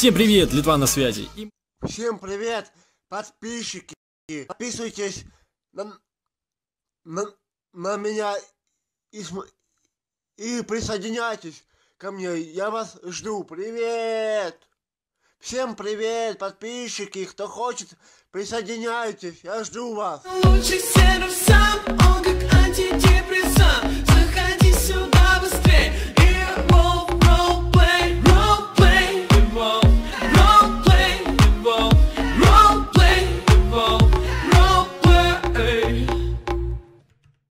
Всем привет, Литва на связи. И... Всем привет, подписчики. Подписывайтесь на, на, на меня и, и присоединяйтесь ко мне. Я вас жду. Привет! Всем привет, подписчики. Кто хочет, присоединяйтесь. Я жду вас.